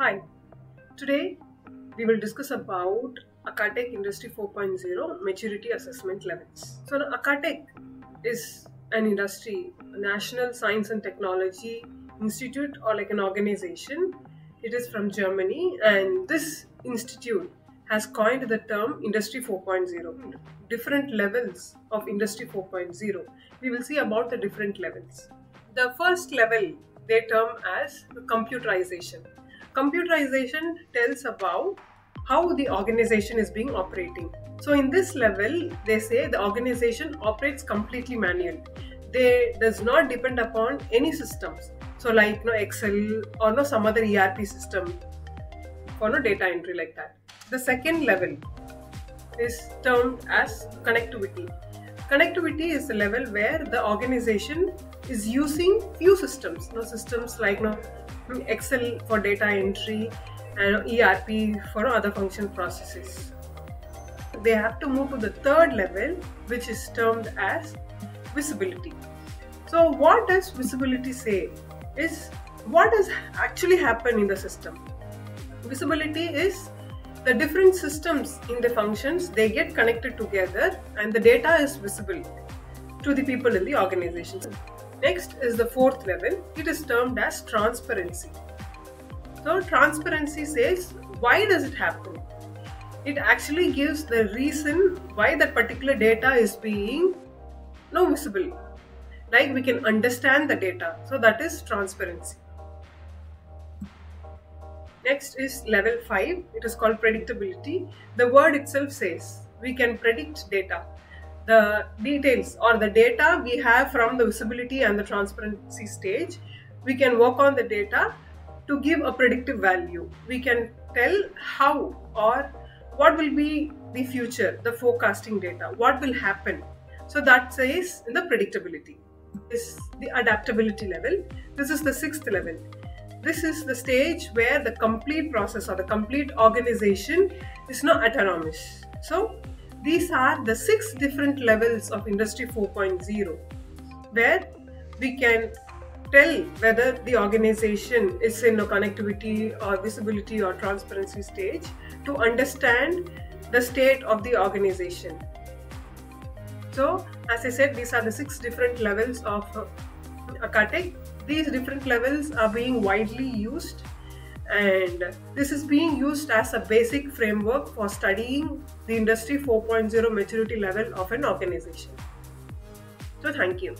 Hi, today we will discuss about Acatech Industry 4.0 maturity assessment levels. So, Acatech is an industry, a national science and technology institute or like an organization. It is from Germany, and this institute has coined the term Industry 4.0. Different levels of Industry 4.0. We will see about the different levels. The first level they term as computerization. Computerization tells about how the organization is being operating. So in this level, they say the organization operates completely manual. They does not depend upon any systems. So like no Excel or no some other ERP system for no data entry like that. The second level is termed as connectivity. Connectivity is the level where the organization is using few systems, no systems like no Excel for data entry and ERP for other function processes. They have to move to the third level, which is termed as visibility. So, what does visibility say? Is what does actually happen in the system? Visibility is the different systems in the functions they get connected together and the data is visible to the people in the organization. Next is the fourth level. It is termed as transparency. So transparency says why does it happen? It actually gives the reason why that particular data is being no visible. Like we can understand the data. So that is transparency. Next is level 5. It is called predictability. The word itself says we can predict data. The details or the data we have from the visibility and the transparency stage, we can work on the data to give a predictive value. We can tell how or what will be the future, the forecasting data, what will happen. So that says in the predictability. This is the adaptability level. This is the sixth level this is the stage where the complete process or the complete organization is not autonomous. So, these are the six different levels of Industry 4.0 where we can tell whether the organization is in a connectivity or visibility or transparency stage to understand the state of the organization. So, as I said, these are the six different levels of uh, Acatech these different levels are being widely used and this is being used as a basic framework for studying the industry 4.0 maturity level of an organization. So thank you.